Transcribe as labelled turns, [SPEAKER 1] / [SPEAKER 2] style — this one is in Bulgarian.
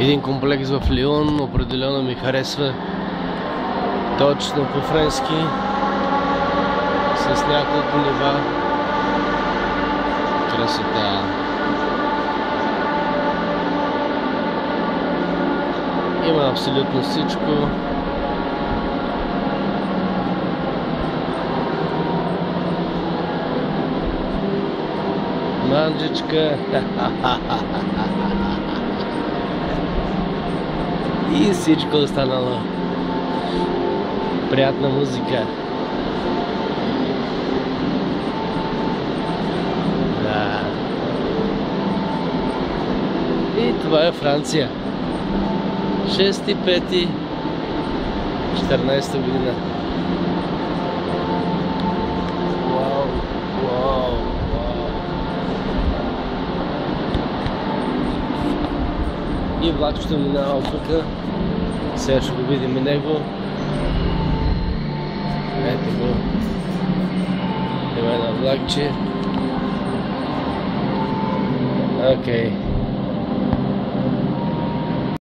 [SPEAKER 1] Един комплекс в Лион определено ми харесва. Точно по френски с няколко нива. Красота. Има абсолютно всичко. Манджичка и всичко останало. Приятна музика. Да. И това е Франция. 6-5 14 година. И влак ще минава тук. Сега ще го видим и него. Ето го. Има едно влакче. Окей. Okay.